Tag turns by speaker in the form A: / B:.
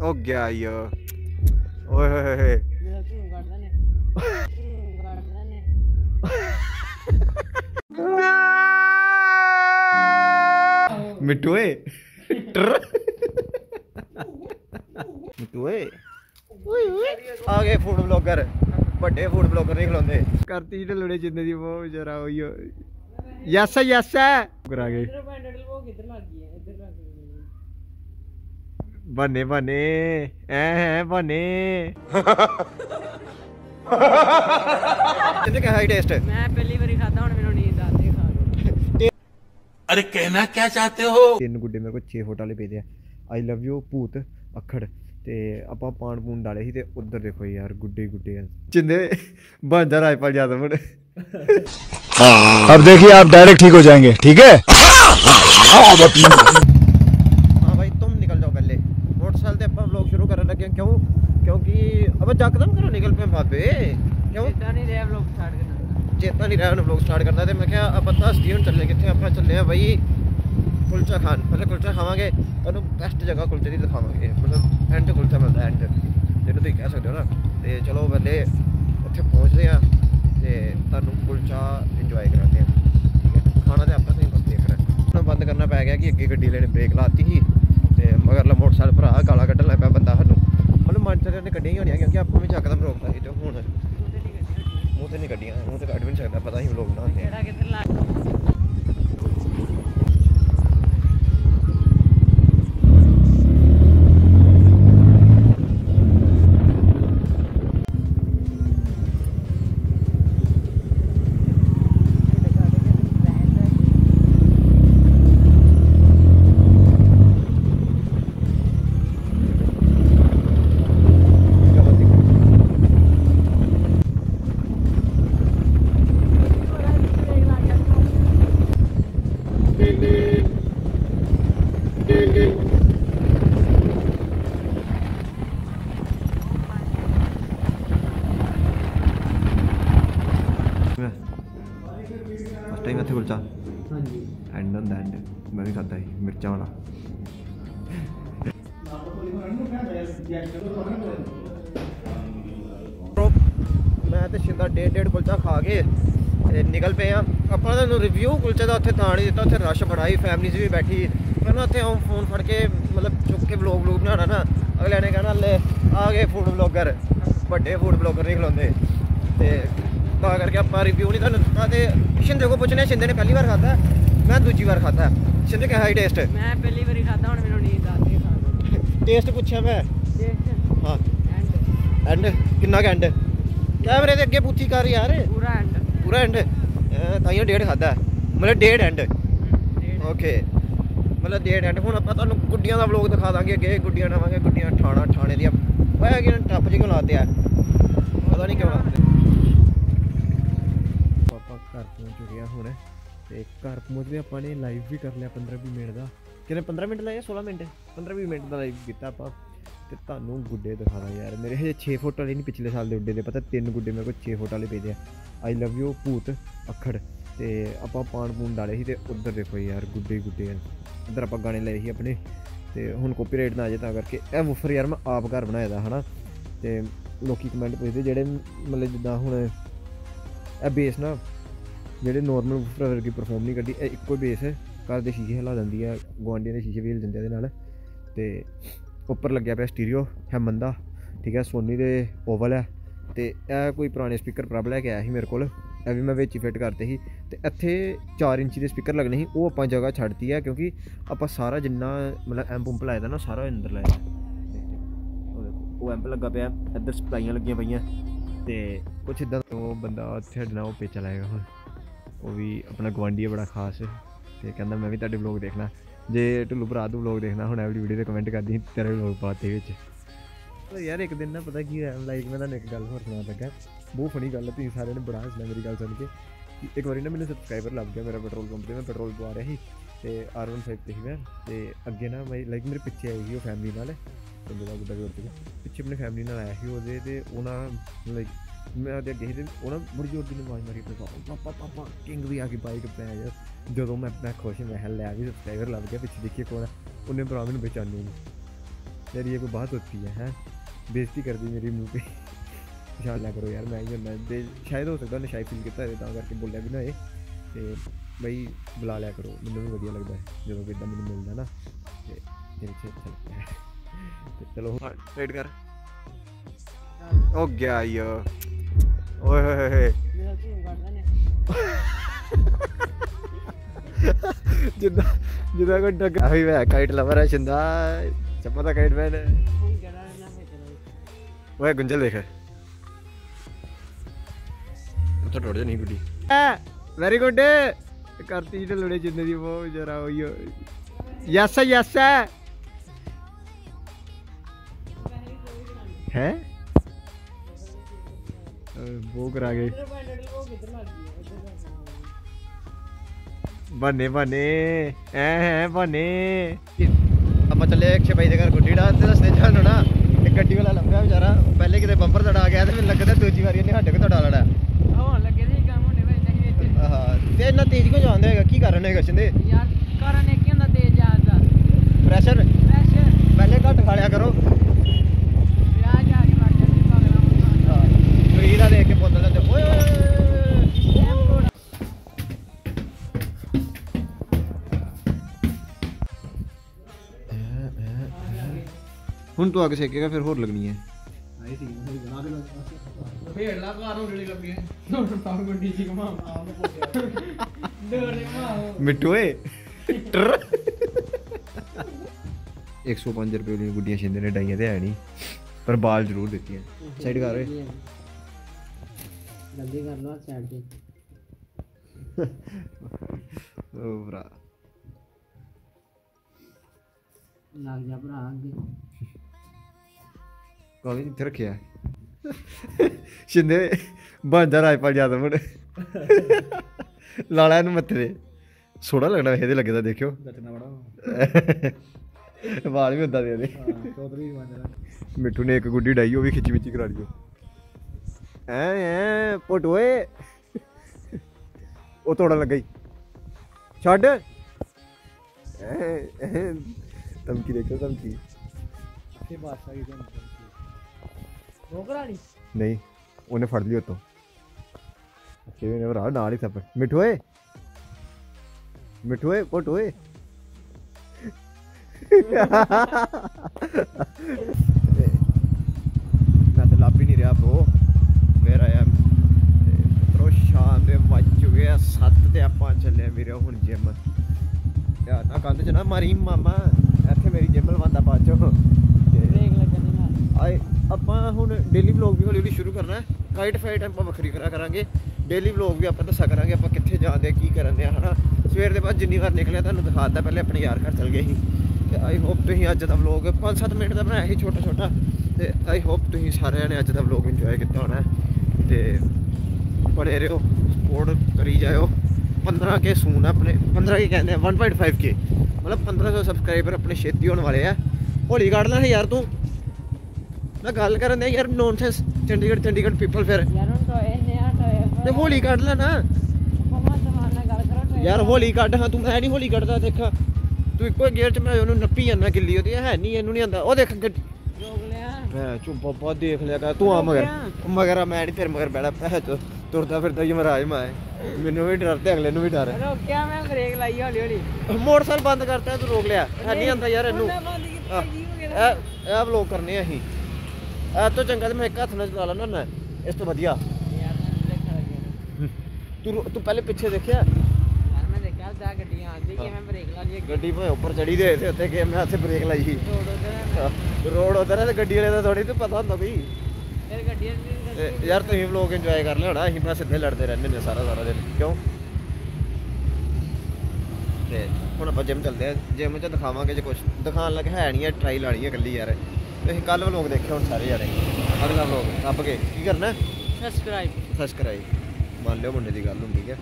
A: ਉਹ ਗਿਆ ਈ ਓ। ਓਏ ਹੋਏ ਹੋਏ ਹੋਏ
B: ਮੇਰਾ ਤੂੰ ਕੱਢਦਾ ਨੇ ਤੂੰ ਕੱਢਦਾ ਨੇ
A: ਮਿੱਟੂ ਏ ਟਰ ਮਿੱਟੂ ਏ ਆ ਗਏ ਫੂਡ ਬਲੌਗਰ ਵੱਡੇ ਫੂਡ ਬਲੌਗਰ ਨਹੀਂ ਖਲੋਂਦੇ ਕਰਤੀ ਜਿਹੜੇ ਲੜੇ ਜਿੰਨੇ ਦੀ ਉਹ ਵਿਚਾਰਾ ਉਹੀ ਯੈਸ ਯੈਸ ਕਰਾ ਗਏ
B: ਇਧਰ ਪੈਂਡਲ ਉਹ ਕਿੱਧਰ ਲੱਗ ਗਈ ਹੈ ਇੱਧਰ ਲੱਗ ਗਈ ਹੈ।
A: ਬਨੇ ਬਨੇ ਐ ਹੈ ਬਨੇ ਕਿੰਨੇ ਕਾ ਹਾਈ ਟੇਸਟ
B: ਮੈਂ ਪਹਿਲੀ ਵਾਰੀ ਖਾਦਾ ਹੁਣ ਮੈਨੂੰ ਨੀਂਦ ਆਉਂਦੀ ਖਾ ਕੇ
C: अरे कहना क्या चाहते हो
A: ਤਿੰਨ ਗੁੱਡੇ ਮੇਰੇ ਕੋਲ 6 ਫੁੱਟ ਵਾਲੇ ਪਏ ਦੇ ਆ ਆਈ ਲਵ ਯੂ ਭੂਤ ਅੱਖੜ ਤੇ ਆਪਾਂ ਪਾਣ ਪੂਣ ਡਾਲੇ ਸੀ ਤੇ ਉਧਰ ਦੇਖੋ ਯਾਰ ਗੁੱਡੇ ਹੀ ਗੁੱਡੇ ਆ ਚਿੰਦੇ ਬਾਂਦਰ ਰਾਜਪਾਲ ਜਾਦਵ ਹੁਣ
D: अब देखिए आप डायरेक्ट ठीक हो जाएंगे ठीक है
A: ਕਿਉਂਕਿ ਅਬੇ ਜੱਕਦਮ ਕਰੋ ਨਿਕਲ ਪਏ ਬਾਬੇ ਕਿਉਂ
B: ਇਦਾਂ ਨਹੀਂ ਰਿਹਾ ਵਲੌਗ ਸਟਾਰਟ ਕਰਨਾ
A: ਚੇਤਾ ਨਹੀਂ ਰਿਹਾ ਉਹਨੂੰ ਵਲੌਗ ਸਟਾਰਟ ਕਰਦਾ ਤੇ ਮੈਂ ਕਿਹਾ ਆਪਾਂ ਦੱਸਦੀ ਹੁਣ ਚੱਲੇ ਕਿੱਥੇ ਆਪਾਂ ਚੱਲੇ ਆ ਬਾਈ ਕੁਲਚਾ ਖਾਨ ਪਹਿਲੇ ਕੁਲਚਾ ਖਾਵਾਂਗੇ ਤੁਹਾਨੂੰ ਬੈਸਟ ਜਗ੍ਹਾ ਕੁਲਚੇ ਦੀ ਦਿਖਾਵਾਂਗੇ ਮਤਲਬ ਐਂਡ ਕੁਲਚਾ ਮਿਲਦਾ ਐਂਡ ਜਿਹਨੂੰ ਤੁਸੀਂ ਕਹਿ ਸਕਦੇ ਹੋ ਨਾ ਤੇ ਚਲੋ ਪਹਿਲੇ ਉੱਥੇ ਪਹੁੰਚਦੇ ਆ ਤੇ ਤੁਹਾਨੂੰ ਕੁਲਚਾ ਇੰਜੋਏ ਕਰਾਉਂਦੇ ਆ ਠੀਕ ਹੈ ਖਾਣਾ ਤੇ ਆਪਾਂ ਨਹੀਂ ਬਸ ਦੇਖਣਾ ਹੁਣ ਬੰਦ ਕਰਨਾ ਪੈ ਗਿਆ ਕਿ ਅੱਗੇ ਗੱਡੀ ਲੈਣੇ ਬ੍ਰੇਕ ਲਾਤੀ ਸੀ ਤੇ ਮਗਰਲਾ ਮੋਟਰਸਾਈਕਲ ਭਰਾ ਗਾਲਾਂ ਕੱਢਣ ਲੱਗ ਪਿਆ ਬੰਦਾ ਸਾਨੂੰ ਚ ਨੇ ਕੱਢੀਆਂ ਹੀ ਹੋਣੀਆਂ ਕਿਉਂਕਿ ਆਪਾਂ ਵੀ ਚੱਕਦਮ ਰੋਕਦਾ ਸੀ ਤੇ ਹੁਣ ਮੂੰਹ ਤੇ ਨਹੀਂ ਕੱਢੀਆਂ ਮੂੰਹ ਤੇ ਕੱਢ ਵੀ ਨਹੀਂ ਸਕਦਾ ਪਤਾ ਹੀ ਲੋਕ ਬਣਾਉਂਦੇ ਆ।
B: ਹਾਂਜੀ।
A: ਐਂਡ ਹੁੰਦਾ ਐਂਡ ਮੈਂ ਵੀ ਖਾਦਾ ਸੀ ਮਿਰਚਾਂ ਵਾਲਾ। ਮੈਂ ਤੇ ਸ਼ਿੰਦਾ ਡੇਢ ਡੇਢ ਕੁਲਚਾ ਖਾ ਕੇ ਤੇ ਨਿਕਲ ਪਏ ਆ। ਆਪਾਂ ਤੁਹਾਨੂੰ ਰਿਵਿਊ ਕੁਲਚੇ ਦਾ ਉੱਥੇ ਤਾਂ ਨਹੀਂ ਦਿੱਤਾ ਉੱਥੇ ਰਸ਼ ਬੜਾ ਹੀ ਫੈਮਿਲੀਜ਼ ਵੀ ਬੈਠੀ। ਮੈਂ ਨਾ ਉੱਥੇ ਆਉਂ ਫੋਨ ਫੜ ਕੇ ਮਤਲਬ ਚੁੱਕ ਕੇ ਵਲੌਗ ਵਲੌਗ ਬਣਾਉਣਾ ਨਾ ਅਗਲੇ ਨੇ ਕਹਿਣਾ ਲੈ ਆ ਗਏ ਫੂਡ ਬਲੌਗਰ ਵੱਡੇ ਫੂਡ ਬਲੌਗਰ ਨਹੀਂ ਖਲੋਂਦੇ। ਤੇ ਤਾਂ ਕਰਕੇ ਆਪਾਂ ਰਿਵਿਊ ਨਹੀਂ ਤੁਹਾਨੂੰ ਦਿੱਤਾ ਤੇ ਸ਼ਿੰਦੇ ਕੋ ਪੁੱਛਣਾ ਸ਼ਿੰਦੇ ਨੇ ਪਹਿਲੀ ਵਾਰ ਖਾਦਾ ਮੈਂ ਦੂਜੀ ਵਾਰ ਖਾਦਾ ਸ਼ਿੰਦੇ ਕਿਹਾ ਹੀ ਟੇਸਟ
B: ਮੈਂ ਪਹਿਲੀ ਵਾਰੀ ਖਾਦਾ ਹੁਣ ਮੈਨੂੰ ਨੀਂਦ ਆਉਂਦੀ ਖਾ ਕੇ
A: ਟੇਸਟ ਪੁੱਛਿਆ ਮੈਂ
B: ਟੇਸਟ
A: ਹਾਂ
B: ਐਂਡ
A: ਐਂਡ ਕਿੰਨਾ ਕੁ ਐਂਡ ਕੈਮਰੇ ਦੇ ਅੱਗੇ ਪੁੱਛੀ ਕਰ ਯਾਰ
B: ਪੂਰਾ ਐਂਡ
A: ਪੂਰਾ ਐਂਡ ਤਾਈਓ ਡੇਢ ਖਾਦਾ ਮਤਲਬ ਡੇਢ ਐਂਡ ਓਕੇ ਮਤਲਬ ਡੇਢ ਐਂਡ ਹੁਣ ਆਪਾਂ ਤੁਹਾਨੂੰ ਗੁੱਡੀਆਂ ਦਾ ਵਲੌਗ ਦਿਖਾ ਦਾਂਗੇ ਅੱਗੇ ਗੁੱਡੀਆਂ ਨਾਵਾਂਗੇ ਗੁੱਡੀਆਂ ਠਾਣਾ ਠਾਣੇ ਦੀਆਂ ਓਏ ਕਿ ਟੱਪ ਜੀ ਕਿਉਂ ਲਾਤੇ ਆ ਪਤਾ ਨਹੀਂ ਕਿਉਂ ਲਾਤੇ ਚੁੱਕੇ ਆ ਹੁਣ। ਤੇ ਘਰ ਪਹੁੰਚਦੇ ਆਪਾਂ ਨੇ ਲਾਈਵ ਵੀ ਕਰ ਲਿਆ 15 20 ਮਿੰਟ ਦਾ। ਕਿੰਨੇ 15 ਮਿੰਟ ਲਾਏ 16 ਮਿੰਟ? 15 20 ਮਿੰਟ ਦਾ ਲਾਈਵ ਕੀਤਾ ਆਪਾਂ। ਤੇ ਤੁਹਾਨੂੰ ਗੁੱਡੇ ਦਿਖਾਣਾ ਯਾਰ। ਮੇਰੇ ਹਜੇ 6 ਫੁੱਟ ਵਾਲੇ ਨਹੀਂ ਪਿਛਲੇ ਸਾਲ ਦੇ ਉੱਡੇ ਦੇ, ਪਤਾ ਤਿੰਨ ਗੁੱਡੇ ਮੇਰੇ ਕੋਲ 6 ਫੁੱਟ ਵਾਲੇ ਪਏ ਆ। ਆਈ ਲਵ ਯੂ ਭੂਤ ਅੱਖੜ ਤੇ ਆਪਾਂ ਪਾਣ ਪੂਣ ਡਾਲੇ ਸੀ ਤੇ ਉਧਰ ਦੇਖੋ ਯਾਰ, ਗੁੱਡੇ ਗੁੱਡੇ ਆ। ਉਧਰ ਆਪਾਂ ਗਾਣੇ ਲਏ ਸੀ ਆਪਣੇ। ਤੇ ਹੁਣ ਕਾਪੀਰਾਈਟ ਨਾ ਆ ਜਾਏ ਤਾਂ ਕਰਕੇ ਇਹ ਵੂਫਰ ਯਾਰ ਮੈਂ ਆਪ ਘਰ ਬਣਾਇਆ ਦਾ, ਹਨਾ? ਤੇ ਲੋਕੀ ਕਮੈਂਟ ਪੁੱਛਦੇ ਜਿਹੜੇ, ਮਤਲਬ ਜਿੱਦਾਂ ਹੁਣ ਇਹ ਬੇਸ ਨਾ ਜਿਹੜੇ ਨਾਰਮਲ ਵੂਫਰ ਵਰਗੀ ਪਰਫਾਰਮ ਨਹੀਂ ਕਰਦੀ ਇਹ ਇੱਕੋ ਬੇਸ ਹੈ। ਘਰ ਦੇ ਸ਼ੀਸ਼ੇ ਹਿਲਾ ਦਿੰਦੀ ਹੈ ਗੁਆਂਢੀਆਂ ਦੇ ਸ਼ੀਸ਼ੇ ਵੀ ਹਿਲ ਜਾਂਦੇ ਇਹਦੇ ਨਾਲ। ਤੇ ਉੱਪਰ ਲੱਗਿਆ ਪਿਆ ਸਟੀਰੀਓ ਹੈਮਨ ਦਾ ਠੀਕ ਹੈ ਸੋਨੀ ਦੇ ਓਵਲ ਹੈ। ਤੇ ਇਹ ਕੋਈ ਪੁਰਾਣੇ ਸਪੀਕਰ ਪ੍ਰਭ ਲੈ ਕੇ ਆਇਆ ਸੀ ਮੇਰੇ ਕੋਲ ਇਹ ਵੀ ਮੈਂ ਵਿੱਚ ਹੀ ਫਿੱਟ ਕਰਤੇ ਸੀ। ਤੇ ਇੱਥੇ 4 ਇੰਚੀ ਦੇ ਸਪੀਕਰ ਲੱਗਣੇ ਸੀ ਉਹ ਆਪਾਂ ਜਗ੍ਹਾ ਛੱਡਤੀ ਹੈ ਕਿਉਂਕਿ ਆਪਾਂ ਸਾਰਾ ਜਿੰਨਾ ਮਤਲਬ ਐਂਪ ਪੰਪ ਲਾਇਆ ਦਾ ਨਾ ਸਾਰਾ ਅੰਦਰ ਲਾਇਆ ਉਹ ਦੇਖੋ, ਐਂਪ ਲੱਗਾ ਪਿਆ ਇੱਧਰ ਸਪਲਾਈਆਂ ਲੱਗੀਆਂ ਪਈਆਂ। ਤੇ ਕੁਛ ਇਦਾਂ ਉਹ ਬੰਦਾ ਉੱਥੇ ਹਟਣਾ ਉਹ ਪੇਚਾ ਲਾਏਗਾ ਹੁਣ। ਉਹ ਵੀ ਆਪਣਾ ਗਵਾਂਢੀ ਹੈ ਬੜਾ ਖਾਸ ਤੇ ਕਹਿੰਦਾ ਮੈਂ ਵੀ ਤੁਹਾਡੇ ਵਲੌਗ ਦੇਖਣਾ। ਜੇ ਢੁੱਲੂ ਭਰਾ ਤੂੰ ਵਲੌਗ ਦੇਖਣਾ, ਹੁਣ ਐਵਰੀ ਵੀਡੀਓ ਤੇ ਕਮੈਂਟ ਕਰਦੀ ਤੇਰੇ ਵਲੌਗ ਪਾਤੇ ਵਿੱਚ। ਉਹ ਯਾਰ ਇੱਕ ਦਿਨ ਨਾ ਪਤਾ ਕੀ ਹੋਇਆ ਲਾਈਕ ਮੈਂ ਤੁਹਾਨੂੰ ਇੱਕ ਗੱਲ ਹੋਰ ਸੁਣਾਉਣ ਲੱਗਾ। ਬਹੁਤ ਫਨੀ ਗੱਲ ਹੈ ਤੁਸੀਂ ਸਾਰਿਆਂ ਨੇ ਬੜਾ ਹੱਸਣਾ ਮੇਰੀ ਗੱਲ ਸੁਣ ਕੇ। ਇੱਕ ਵਾਰੀ ਨਾ ਮੈਨੂੰ ਸਬਸਕ੍ਰਾਈਬਰ ਲੱਭ ਗਿਆ ਮੇਰਾ ਪੈਟਰੋਲ ਪੰਪ ਤੇ, ਮੈਂ ਪੈਟਰੋਲ ਪਵਾ ਰਿਹਾ ਸੀ ਤੇ R15 ਤੇ ਸੀ ਮੈਂ। ਤੇ ਅੱਗੇ ਨਾ ਮੈਂ ਲਾਈਕ ਮੇਰੇ ਪਿੱਛੇ ਆਈ ਸੀ ਉਹ ਫੈਮਿਲੀ ਨਾਲ, ਬੰਦੇ ਦਾ ਗੁੱਡਾ ਕਰਦੇ ਪਿੱਛੇ ਆਪਣੀ ਫੈਮਿਲੀ ਨਾਲ ਆਇਆ ਸੀ ਉਹਦੇ ਤੇ, ਉਹਨਾਂ ਲਾਈਕ ਮੈਂ ਉਹਦੇ ਅੱਗੇ ਸੀ ਤੇ ਉਹਨਾਂ ਬੜੀ ਜ਼ੋਰ ਦੀ ਆਵਾਜ਼ ਮਾਰੀ ਆਪਣੇ ਪਾਪਾ ਪਾਪਾ ਪਾਪਾ ਕਿੰਗ ਵੀ ਆ ਕੇ ਬਾਈਕ ਪੈ ਯਾਰ ਜਦੋਂ ਮੈਂ ਮੈਂ ਖੁਸ਼ ਮੈਂ ਕਿਹਾ ਲੈ ਵੀ ਸਬਸਕ੍ਰਾਈਬਰ ਲੱਗ ਗਿਆ ਪਿੱਛੇ ਦੇਖੀਏ ਕੋਣ ਉਹਨੇ ਭਰਾ ਮੈਨੂੰ ਪਛਾਣਿਆ ਨਹੀਂ तेरी ये कोई बात होती है हैं बेइज्जती कर दी मेरी मुंह पे ਪਛਾਣ ਲਿਆ ਕਰੋ ਯਾਰ ਮੈਂ ਹੀ ਹੁੰਦਾ ਤੇ ਸ਼ਾਇਦ ਹੋ ਸਕਦਾ ਨਸ਼ਾਈ ਫੀਲ ਕੀਤਾ ਹੋਵੇ ਤਾਂ ਕਰਕੇ ਬੋਲਿਆ ਵੀ ਨਾ ਇਹ ਤੇ ਬਈ ਬੁਲਾ ਲਿਆ ਕਰੋ ਮੈਨੂੰ ਵੀ ਵਧੀਆ ਲੱਗਦਾ ਹੈ ਜਦੋਂ ਵੀ ਇਦਾਂ ਮੈਨੂੰ ਮਿਲਦਾ ਨਾ ਤੇ ਦਿਲ 'ਚ ਅੱਛਾ ਲੱਗਦਾ ਹੈ ਤੇ ਚਲੋ ਵੇਟ ਕਰ ਉਹ ਗਿਆ ਯੋ ਓਏ ਹੋਏ ਹੋਏ ਹੋਏ।
B: ਮੇਰਾ ਤੂੰ ਕੱਢਦਾ ਨੇ
A: ਜਿੱਦਾਂ ਜਿੱਦਾਂ ਕੋਈ ਡੱਗ ਆਹੀ ਵੇ ਕਾਈਟ ਲਵਰ ਹੈ ਚੰਦਾ ਚੱਪਾ ਦਾ ਕਾਈਟ ਮੈਨ
B: ਹੁਣ ਕਿਹੜਾ ਨਾ ਮੇਰਾ
A: ਓਏ ਗੁੰਜਲ ਦੇਖ। ਉੱਥੇ ਟੁੱਟ ਜਾਣੀ ਗੁੱਡੀ। ਵੈਰੀ ਗੁੱਡ ਕਰਤੀ ਜਿਹੜੇ ਲੜੇ ਜਿੰਨੇ ਦੀ ਉਹ ਜਰਾ ਹੋਈ ਯੈਸ ਯੈਸ ਹੈ?
B: ਹੈ? ਲੱਗ ਗਈ
A: ਬਨੇ ਬਨੇ ਐ ਹੈ ਬਨੇ ਆਪਾਂ ਚੱਲੇ ਅਕਸ਼ੇ ਭਾਈ ਦੇ ਘਰ ਗੁੱਡੀ ਡਾਂਸ ਤੇ ਰਸਤੇ ਜਾਣ ਨਾ ਇੱਕ ਗੱਡੀ ਵਾਲਾ ਲੰਘਿਆ ਵਿਚਾਰਾ। ਪਹਿਲੇ ਕਿਤੇ ਬੰਪਰ ਤੜਾ ਗਿਆ ਤੇ ਮੈਨੂੰ ਲੱਗਦਾ ਦੂਜੀ ਵਾਰੀ ਇਹਨੇ ਸਾਡੇ ਕੋਲ ਤੜਾ ਲੜਾ
B: ਆ ਹੋਣ ਲੱਗੇ ਸੀ ਕੰਮ ਹੋਣੇ ਵੇ ਨਹੀਂ ਵਿੱਚ।
A: ਆਹ ਤੇ ਇੰਨਾ ਤੇਜ਼ ਕਿਉਂ ਜਾਂਦੇ ਹੈਗਾ? ਕੀ ਕਾਰਨ ਹੈਗਾ ਸ਼ਿੰਦੇ? ਹੁਣ ਤੂੰ ਅੱਗ ਸੇਕੇਗਾ ਫਿਰ ਹੋਰ ਲੱਗਣੀ ਹੈ
B: ਭੇੜ ਲਾ ਘਰ ਹੋਣ ਲੱਗੀ ਦੋੜ ਤਾਂ ਗੁੱਡੀ ਜੀ ਘਮਾ ਦੋੜ ਘਮਾ
A: ਮਿੱਟੂ ਓਏ 105 ਰੁਪਏ ਦੀਆਂ ਗੁੱਡੀਆਂ ਛਿੰਦੇ ਨੇ ਡਾਈਆਂ ਤੇ ਹੈ ਨਹੀਂ ਪਰ ਬਾਲ ਜ਼ਰੂਰ ਦਿੱਤੀਆਂ ਸਾਈਡ ਕਰ ਓਏ
B: ਜਲਦੀ ਕਰ ਲੋ ਸਾਈਡ ਤੇ
A: ਓ ਭਰਾ
B: ਲੱਗ ਜਾ ਭਰਾ ਅੱਗੇ
A: Doamne, trachea.
E: și ne...
A: Bă, dar ai पानी मुड़े।
E: लाड़ा इन
A: मत्थे दे। सोड़ा लगना एहदे तो लगे दा देखियो। वाल भी उदा दे मिट्टू ने एक गुड्डी डाई ओह् बी खिच्ची मिच्ची करा लियो
E: हैं हैं पोटोए ओह्
B: तोड़न
A: लगा छड्ड। धमकी देखो धमकी। बादशाह नहीं उन्हें फड़ लियो तो केवी ही सब मिठोए मिठोए कोटोए मैं तो लभ ही नहीं रहा ब्रो मेरा है मित्रों शाम दे बज चुके हैं सत्त ते ਆਪਾਂ ਚੱਲੇ ਵੀਰੇ ਹੁਣ जिम ਯਾਰ ਨਾ ਕੰਧ ਚ ਨਾ ਮਾਰੀ ਮਾਮਾ। ਇੱਥੇ ਮੇਰੀ ਜਿਮ ਲਵਾਂਦਾ ਬਾਅਦ ਚੋਂ। ਆਪਾਂ ਹੁਣ ਡੇਲੀ ਵਲੌਗ ਵੀ ਹੌਲੀ ਹੌਲੀ ਸ਼ੁਰੂ ਕਰਨਾ ਹੈ। ਕਾਈਟ ਫਾਈਟ ਆਪਾਂ ਵੱਖਰੀ ਕਰਾ ਕਰਾਂਗੇ। ਡੇਲੀ ਵਲੌਗ ਵੀ ਆਪਾਂ ਦੱਸਿਆ ਕਰਾਂਗੇ ਆਪਾਂ ਕਿੱਥੇ ਜਾਂਦੇ ਆ, ਕੀ ਕਰਦੇ ਆ, ਹਨਾ? ਸਵੇਰ ਦੇ ਬਾਅਦ ਜਿੰਨੀ ਵਾਰ ਨਿਕਲਿਆ ਤੁਹਾਨੂੰ ਦਿਖਾਤਾ ਪਹਿਲੇ ਆਪਣੇ ਯਾਰ ਘਰ ਚਲ ਗਏ ਸੀ। ਤੇ ਆਈ ਹੋਪ ਤੁਸੀਂ ਅੱਜ ਦਾ ਵਲੌਗ 5-7 ਮਿੰਟ ਦਾ ਬਣਾਇਆ ਸੀ ਛੋਟਾ ਛੋਟਾ ਤੇ ਆਈ ਹੋਪ ਤੁਸੀਂ ਸਾਰਿਆਂ ਨੇ ਅੱਜ ਦਾ ਵਲੌਗ ਇੰਜੋਏ ਕੀਤਾ ਹੋਣਾ ਹੈ। ਤੇ ਬਣੇ ਰਹੋ ਸਪੋਰਟ ਕਰੀ ਜਾਇਓ। 15 ਕੇ ਸੂਨ ਆਪਣੇ 15 ਕੀ ਕਹਿੰਦੇ ਆ 1.5 ਕੇ। ਮਤਲਬ 1500 ਸਬਸਕ੍ਰਾਈਬਰ ਆਪਣੇ ਛੇਤੀ ਹੋਣ ਵਾਲੇ ਆ। ਹੌਲੀ ਕੱਢ ਲੈ ਯਾਰ ਤੂੰ। ਮੈਂ ਗੱਲ ਕਰਨ ਦੇ ਯਾਰ ਨੌਨਸੈਂਸ ਚੰਡੀਗੜ੍ਹ ਚੰਡੀਗੜ੍ਹ ਪੀਪਲ ਫਿਰ
B: ਯਾਰ ਹੁਣ ਟੋਏ ਨੇ ਆ ਟੋਏ
A: ਤੇ ਹੌਲੀ ਕੱਢ ਲੈ ਨਾ
B: ਮਮਾ ਤੁਹਾਡੇ ਨਾਲ ਗੱਲ ਕਰੋ ਟੋਏ
A: ਯਾਰ ਹੌਲੀ ਕੱਢ ਹਾਂ ਤੂੰ ਮੈਂ ਨਹੀਂ ਹੌਲੀ ਕੱਢਦਾ ਦੇਖਾ ਤੂੰ ਇੱਕੋ ਗੇਅਰ ਚ ਮੈਂ ਉਹਨੂੰ ਨੱਪੀ ਜਾਂਦਾ ਗਿੱਲੀ ਉਹਦੀ ਹੈ ਨਹੀਂ ਇਹਨੂੰ ਨਹੀਂ ਆਂਦਾ ਉਹ ਦੇਖ ਗੱਡੀ
B: ਰੋਕ ਲਿਆ
A: ਮੈਂ ਚੁੱਪ ਬਾਬਾ ਦੇਖ ਲਿਆ ਕਰ ਤੂੰ ਆ ਮਗਰ ਮਗਰ ਆ, ਮੈਂ ਨਹੀਂ ਤੇਰੇ ਮਗਰ ਬੈਠਾ ਪੈ ਤੁਰਦਾ ਫਿਰਦਾ ਯਮਰਾਜ ਮੈਂ ਮੈਨੂੰ ਵੀ ਡਰ ਤੇ ਅਗਲੇ ਨੂੰ ਵੀ ਡਰ ਹੈ।
B: ਰੋਕਿਆ ਮੈਂ ਬ੍ਰੇਕ ਲਾਈ ਹੌਲੀ ਹੌਲੀ
A: ਮੋਟਰਸਾਈਕਲ ਬੰਦ ਕਰਤਾ ਤੂੰ ਰੋਕ ਲਿਆ ਹੈ ਨਹੀਂ ਆਂਦਾ ਯਾਰ ਇਹਨੂੰ
B: ਉਹਨੇ ਬੰਦ ਕੀਤਾ ਕੀ ਹੋ ਗਿਆ
A: ਇਹ ਇਹ ਵਲੋਗ ਕਰਨੇ ਆ ਅਸੀਂ ਇਹ ਤੋਂ ਚੰਗਾ ਤੇ ਮੈਂ ਇੱਕ ਹੱਥ ਨਾਲ ਚਲਾ ਲੈਣਾ ਨਾ ਇਸ ਤੋਂ ਵਧੀਆ
B: ਯਾਰ ਮੈਂ ਦੇਖਣ ਲੱਗਿਆ
A: ਤੂੰ ਰੋ- ਤੂੰ ਪਹਿਲੇ ਪਿੱਛੇ ਦੇਖਿਆ
B: ਯਾਰ ਮੈਂ ਦੇਖਿਆ ਦਾ ਗੱਡੀਆਂ ਆਉਂਦੀ ਕਿ ਮੈਂ ਬ੍ਰੇਕ ਲਾ ਲਈ
A: ਗੱਡੀ ਭਾਵੇਂ ਉੱਪਰ ਚੜੀ ਦੇ ਤੇ ਉੱਤੇ ਕਿ ਮੈਂ ਹੱਥੇ ਬ੍ਰੇਕ ਲਾਈ ਸੀ
B: ਰੋਡ ਉਧਰ
A: ਰੋਡ ਉਧਰ ਹੈ ਤੇ ਗੱਡੀ ਵਾਲੇ ਦਾ ਥੋੜੀ ਤੇ ਪਤਾ ਹੁੰਦਾ ਵੀ
B: ਫਿਰ ਗੱਡੀਆਂ ਦੀ
A: ਤੇ ਯਾਰ ਤੁਸੀਂ ਵਲੋਗ ਇੰਜੋਏ ਕਰ ਲਿਆ ਹੋਣਾ ਅਸੀਂ ਬਸ ਇੱਥੇ ਲੜਦੇ ਰਹਿੰਦੇ ਨੇ ਸਾਰਾ ਸਾਰਾ ਦਿਨ ਕਿਉਂ ਤੇ ਹੁਣ ਆਪਾਂ ਜਿਮ ਚੱਲਦੇ ਆ ਜਿਮ 'ਚ ਦਿਖਾਵਾਂਗੇ ਜੇ ਕੁਝ ਦਿਖਾਣ ਲੱਗ ਹੈ ਨਹੀਂ ਹੈ ਟਰਾਈ ਲਾਣੀ ਹੈ ਇਕੱਲੀ ਯਾਰ ਤੁਸੀਂ ਕੱਲ ਵਲੋਗ ਦੇਖਿਓ ਹੁਣ ਸਾਰੇ ਜਾਣੇ ਅਗਲਾ ਵਲੋਗ ਲੱਭ ਕੇ ਕੀ ਕਰਨਾ
B: ਸਬਸਕ੍ਰਾਈਬ
A: ਸਬਸਕ੍ਰਾਈਬ ਮੰਨ ਲਿਓ ਮੁੰਡੇ ਦੀ ਗੱਲ ਹੁੰਦੀ ਹੈ